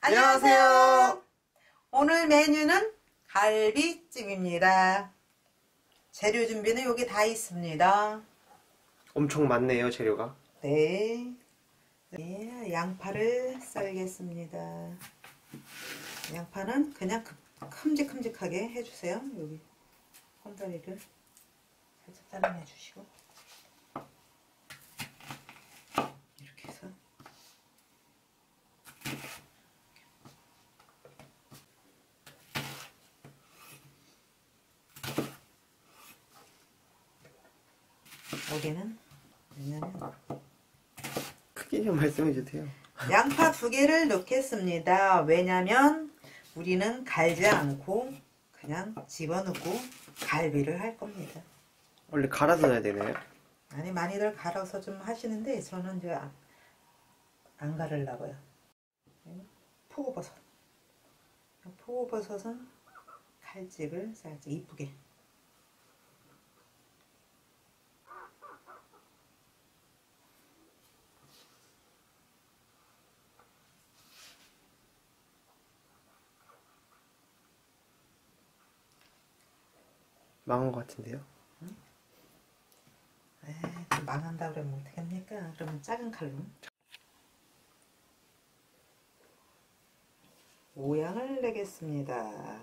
안녕하세요. 오늘 메뉴는 갈비찜입니다. 재료 준비는 여기 다 있습니다. 엄청 많네요, 재료가. 네. 네, 양파를 썰겠습니다. 양파는 그냥 큼- 큼직큼직하게 해주세요. 여기 콩다리를 살짝 잘라내 주시고 이렇게 해서 여기는 왜냐면 크게 좀 말씀해 주세요. 양파 두 개를 넣겠습니다. 왜냐면 우리는 갈지 않고 그냥 집어넣고 갈비를 할 겁니다. 원래 갈아서 넣어야 되나요? 아니 많이들 갈아서 좀 하시는데 저는 이제 안, 안 가르려고요. 포고버섯. 포고버섯은 칼집을 살짝 이쁘게. 망한 것 같은데요? 에이, 또 망한다 그러면 어떡합니까? 그러면 작은 칼로. 모양을 내겠습니다.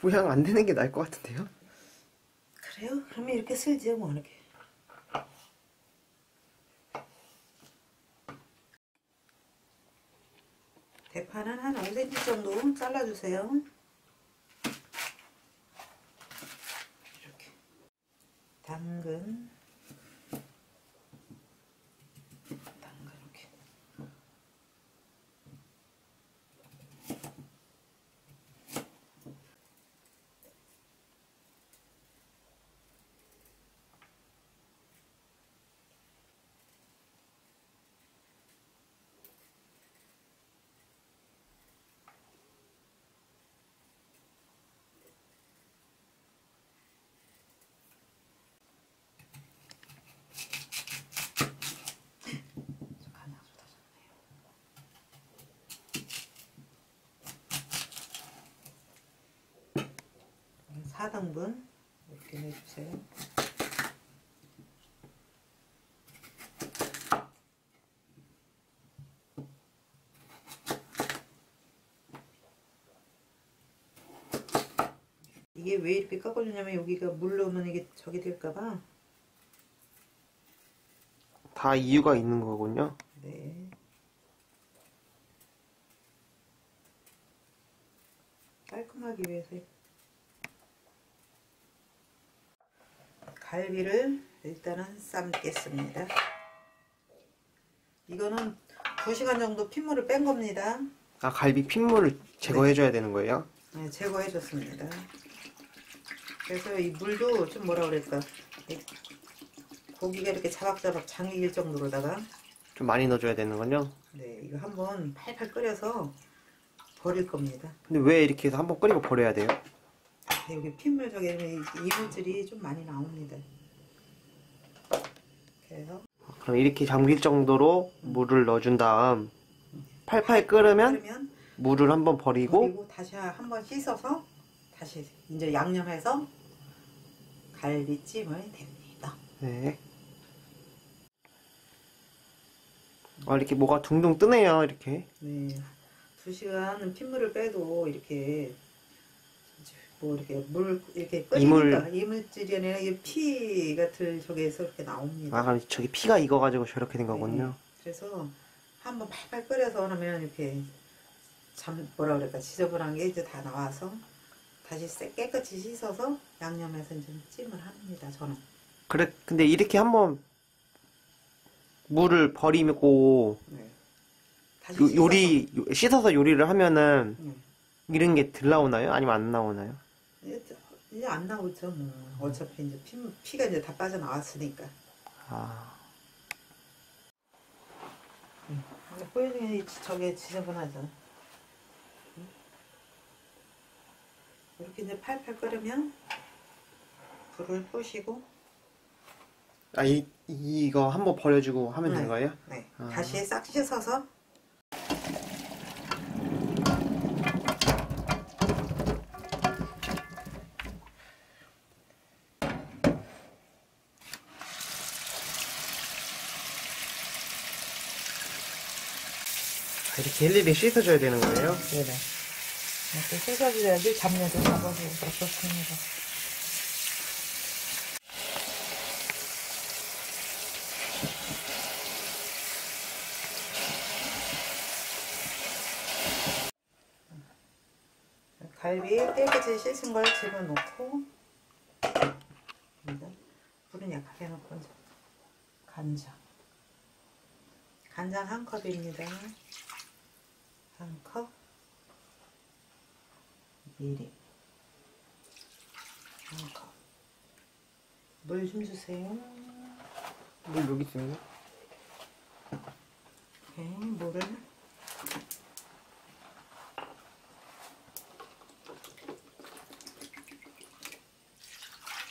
모양 안 되는 게 나을 것 같은데요? 그래요? 그러면 이렇게 쓸지요, 뭐, 이렇게. 대파는 한 5cm 정도 잘라주세요. 이렇게. 당근, 이렇게. 좀 간이 아주 다 좋네요. 4등분 이렇게 해주세요. 이게 왜 이렇게 깎아주냐면 여기가 물 넣으면 이게 저기 될까봐 다 이유가 있는 거군요. 네. 깔끔하기 위해서 갈비를 일단은 삶겠습니다. 이거는 2시간 정도 핏물을 뺀 겁니다. 아, 갈비 핏물을 제거해줘야 되는 거예요? 네, 제거해 줬습니다. 그래서 이 물도 좀 뭐라 그럴까 이 고기가 이렇게 자박자박 잠길 정도로다가 좀 많이 넣어줘야 되는군요. 네, 이거 한번 팔팔 끓여서 버릴 겁니다. 근데 왜 이렇게 해서 한번 끓이고 버려야 돼요? 아, 여기 핏물 저기 이물질이 좀 많이 나옵니다. 그래서 그럼 이렇게 잠길 정도로 물을 넣어준 다음 팔팔 끓으면 그러면 물을 한번 버리고 그리고 다시 한번 씻어서 다시 이제 양념해서 갈비찜을 됩니다. 네. 아, 이렇게 뭐가 둥둥 뜨네요, 이렇게. 네, 두 시간 핏물을 빼도 이렇게 뭐 이렇게 물 이렇게 끓이니까 이물 질이 아니라 이게 피 같은 저기에서 이렇게 나옵니다. 아, 그럼 저기 피가 익어가지고 저렇게 된 거군요. 네, 그래서 한번 팔팔 끓여서 하면 이렇게 참 뭐라 그럴까 지저분한 게 이제 다 나와서 다시 쎄- 깨끗이 씻어서 양념해서 이제 찜을 합니다. 저는. 그래, 근데 이렇게 한번 물을 버리고 네. 요, 요리, 요- 씻어서 요리를 하면은 네. 이런 게 들 나오나요? 아니면 안 나오나요? 이제, 안 나오죠. 뭐 어차피 이제 피, 피가 이제 다 빠져 나왔으니까. 아, 근데 보여주면 저게 지저분하죠. 응? 이렇게 이제 팔팔 끓으면 불을 끄시고 아, 이, 이거 한번 버려주고 하면 되는 네. 거예요? 네. 아. 다시 싹 씻어서 이렇게 일일이 씻어줘야 되는 거예요? 네네. 이렇게 씻어줘야지 잡내도 잡아주고 좋습니다. 갈비 깨끗이 씻은 걸 집어넣고 불은 약하게 넣고 간장 간장 한 컵입니다. 한 컵. 미리 한 컵. 물 좀 주세요. 물 여기 있습니다. 오케이, 물을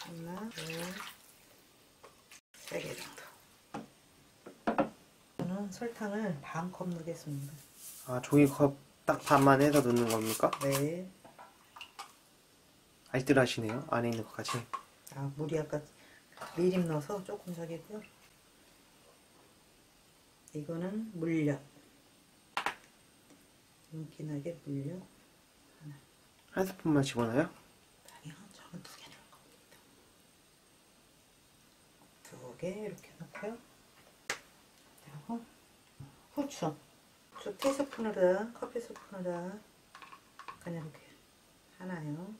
하나, 둘, 세개 정도. 저는 설탕을 반 컵 넣겠습니다. 아, 종이컵 딱 반만 해서 넣는 겁니까? 네. 알뜰하시네요. 안에 있는 것까지. 아, 물이 아까 미림 넣어서 조금 저기고요. 이거는 물엿. 윤기나게 물엿. 한 스푼만 집어넣어요? 아니요, 저는 두개 넣을 겁니다. 두 개 이렇게 넣고요. 그리고 후추. 후추 티스푼으로, 커피 스푼으로 그냥 이렇게 하나요.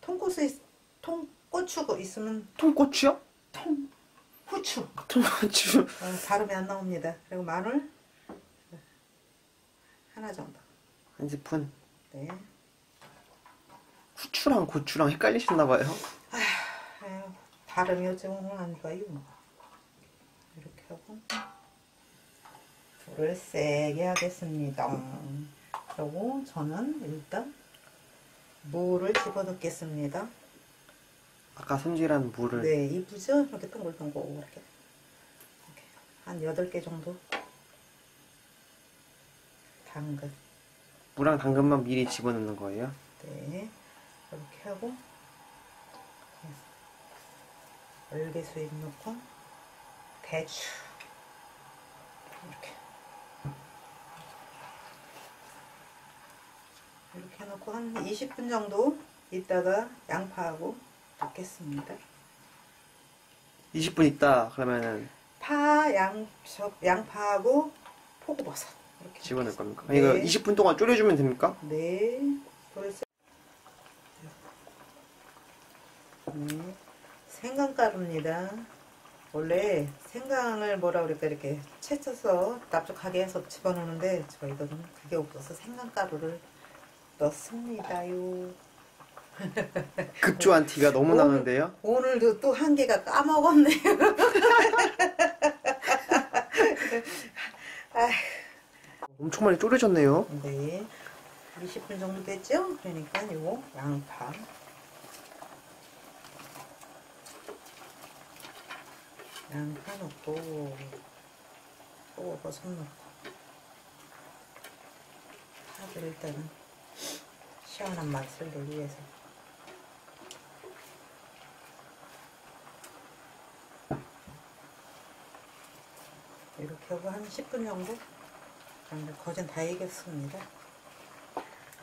통고수, 있, 통고추가 있으면 통고추요? 통, 후추. 통고추. 어, 발음이 안 나옵니다. 그리고 마늘 하나 정도. 한 스푼. 네. 후추랑 고추랑 헷갈리셨나봐요. 아유, 발음이 어쩌면 안 좋아요. 이렇게 하고 불을 세게 하겠습니다. 그리고 저는 일단 물을 집어넣겠습니다. 아까 손질한 물을. 네, 이쁘죠? 이렇게 동글동글 이렇게. 이렇게 한 8개 정도 당근. 물랑 당근만 미리 집어넣는 거예요? 네, 이렇게 하고 얼개수잎 넣고 대추 이렇게 넣고 한 20분 정도 있다가 양파하고 넣겠습니다. 20분 있다 그러면은 파, 양, 저, 양파하고 포고버섯 이렇게 집어넣을 겁니까? 네. 이거 20분 동안 졸여주면 됩니까? 네. 네, 생강가루입니다. 원래 생강을 뭐라 그럴까 이렇게 채쳐서 납작하게 해서 집어넣는데 저희들은 그게 없어서 생강가루를 넣습니다요. 급조한 티가 너무 오. 나는데요? 오늘도 또 한 개가 까먹었네요. 엄청 많이 졸여졌네요. 네, 20분 정도 됐죠? 그러니까 요거 양파. 양파 넣고 호버섯 넣고 파를 일단은 시원한 맛을 내기 위해서 이렇게 하고 한 10분 정도 거진 다 익었습니다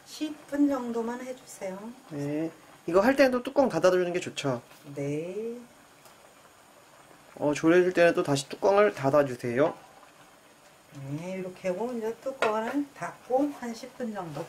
10분 정도만 해주세요 네. 이거 할 때는 또 뚜껑 닫아주는 게 좋죠. 네 어, 졸여질 때는 또 다시 뚜껑을 닫아주세요. 네, 이렇게 하고 이제 뚜껑을 닫고 한 10분 정도.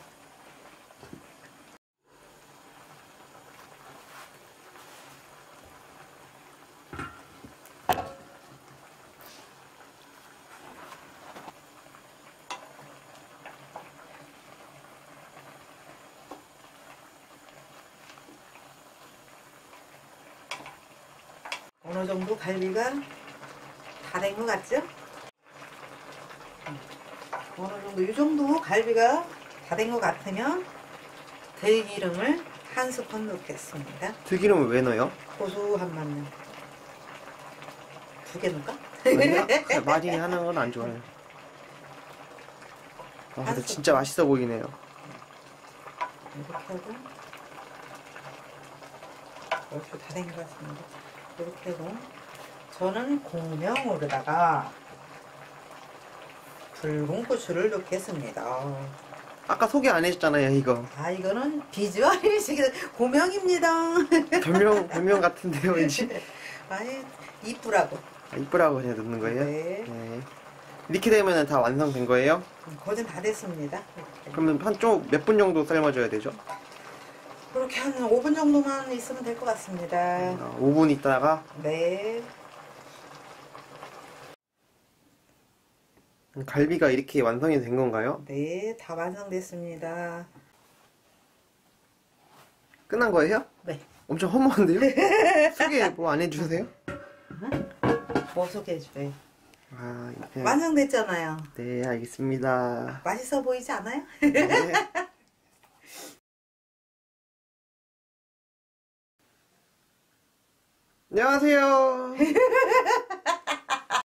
어느 정도 갈비가 다 된 것 같죠? 어느 정도 이 정도 갈비가 다 된 것 같으면 들기름을 한 스푼 넣겠습니다. 들기름을 왜 넣어요? 고소한 맛는 두개 넣을까? 그냥 많이 하는 건 안 좋아요. 아, 근데 진짜 맛있어 보이네요. 이렇게 하고 이렇게 다된 것 같습니다. 이렇게 하고 저는 공명으로다가 붉은 고추를 넣겠습니다. 아까 소개 안 해줬잖아요, 이거. 아 이거는 비주얼이 지금 고명입니다. 별명, 별명 같은데요, 왠지. 아니 이쁘라고. 아, 이쁘라고 그냥 넣는 거예요? 네. 네. 이렇게 되면 다 완성된 거예요? 거진 다 됐습니다. 그러면 한좀몇분 정도 삶아줘야 되죠? 그렇게 한 5분 정도만 있으면 될 것 같습니다. 어, 5분 있다가 네. 갈비가 이렇게 완성이 된 건가요? 네, 다 완성됐습니다. 끝난 거예요? 네. 엄청 허무한데요? 소개 뭐 안 해주세요? 뭐 소개해줘요? 아, 이렇게. 완성됐잖아요. 네, 알겠습니다. 맛있어 보이지 않아요? 네. 안녕하세요.